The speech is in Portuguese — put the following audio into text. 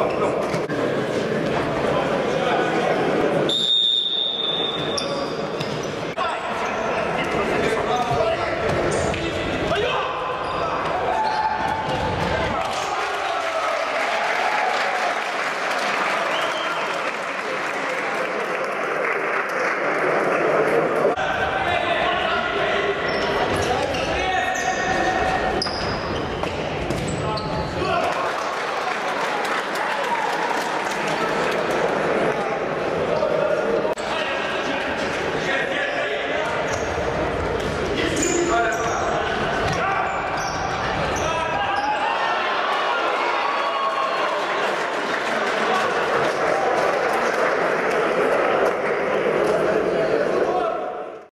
não, não.